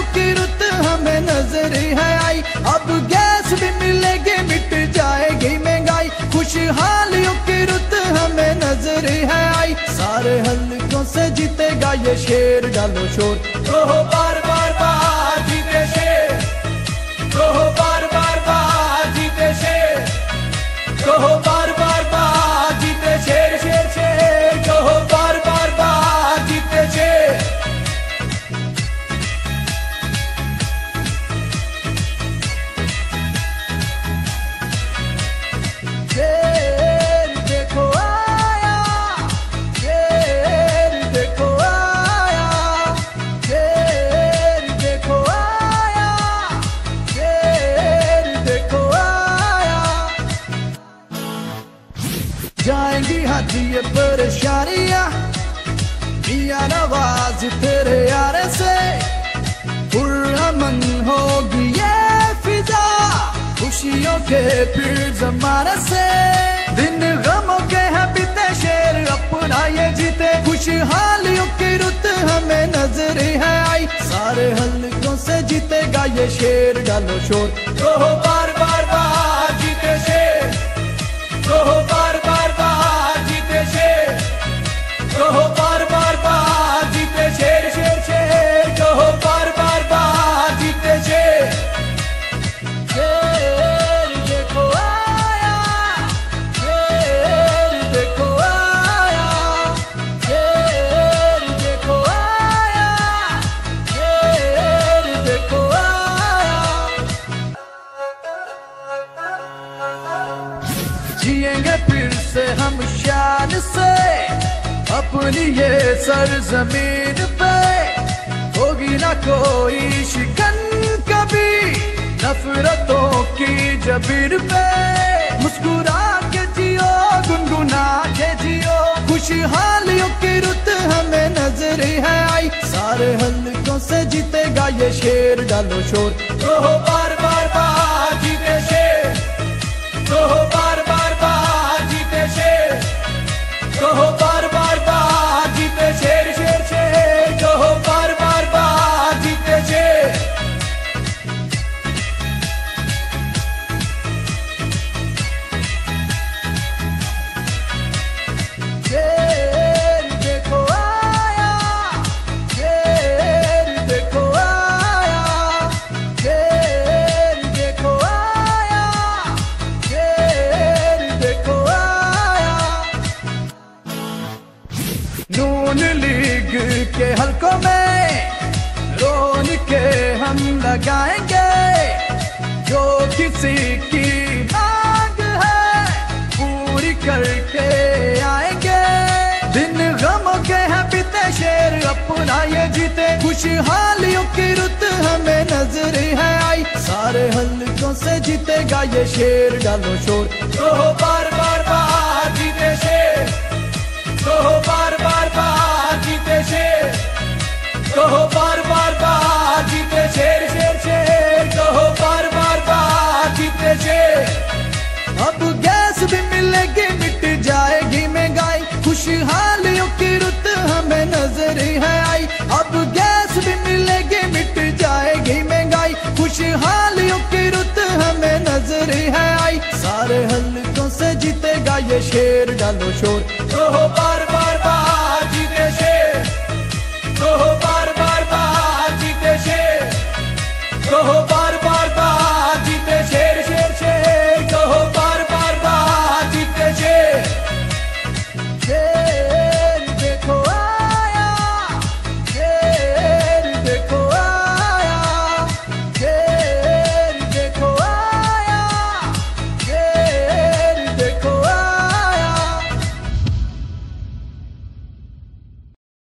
والوں کی رت ہمیں نظر ہے آئی اب گیس بھی ملے گی مٹ جائے گی مہنگائی خوشحالیوں کی رت ہمیں نظر ہے آئی سارے حلقوں سے جیتے گا یہ شیر ڈالو شور خوشیوں کے پھر زمانے سے۔ دن غموں کے ہیں پیتے شیر اپنا یہ جیتے۔ خوشحالیوں کی رت ہمیں نظر ہے آئی۔ سارے حلقوں سے جیتے گا یہ شیر ڈالو شور۔ جیئیں گے پھر سے ہم شان سے، اپنی یہ سرزمین پہ۔ ہوگی نہ کوئی شکن کبھی، نفرتوں کی جبیر پہ۔ مسکرا کے جیو گنگنا کے جیو خوشحالیوں کی رت ہمیں نظر ہے آئی۔ سارے حلقوں سے جیتے گا یہ شیر، ڈالو شور۔ نون لیگ کے حلقوں میں رون کے ہم لگائیں گے۔ جو کسی کی مانگ ہے، پوری کر کے آئیں گے۔ دن غموں کے ہیں بیتے شیر اپنا یہ جیتے۔ خوشحالیوں کی رت ہمیں نظر ہے آئی۔ سارے حلقوں سے جیتے گا یہ شیر، ڈالو شور۔ کہو بار بار بار ہے آئی سارے